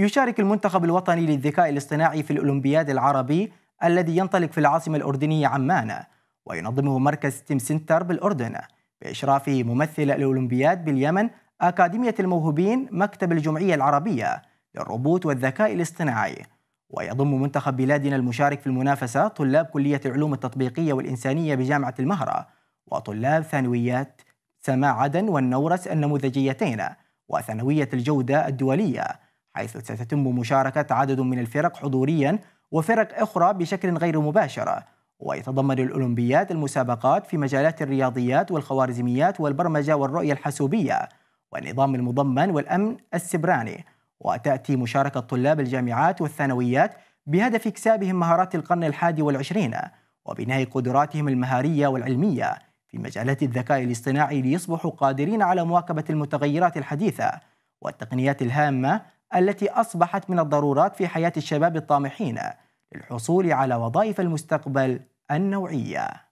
يشارك المنتخب الوطني للذكاء الاصطناعي في الأولمبياد العربي الذي ينطلق في العاصمة الأردنية عمان وينظمه مركز تيم سنتر بالأردن بإشراف ممثل الأولمبياد باليمن أكاديمية الموهوبين مكتب الجمعية العربية للروبوت والذكاء الاصطناعي. ويضم منتخب بلادنا المشارك في المنافسة طلاب كلية العلوم التطبيقية والإنسانية بجامعة المهرة وطلاب ثانويات سماع عدن والنورس النموذجيتين وثانوية الجودة الدولية. حيث ستتم مشاركة عدد من الفرق حضوريا وفرق أخرى بشكل غير مباشر. ويتضمن الأولمبياد المسابقات في مجالات الرياضيات والخوارزميات والبرمجة والرؤية الحاسوبية والنظام المضمن والأمن السبراني. وتأتي مشاركة طلاب الجامعات والثانويات بهدف إكسابهم مهارات القرن الحادي والعشرين وبناء قدراتهم المهارية والعلمية في مجالات الذكاء الاصطناعي ليصبحوا قادرين على مواكبة المتغيرات الحديثة والتقنيات الهامة التي أصبحت من الضرورات في حياة الشباب الطامحين للحصول على وظائف المستقبل النوعية.